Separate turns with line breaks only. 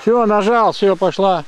Все, нажал, все, пошла.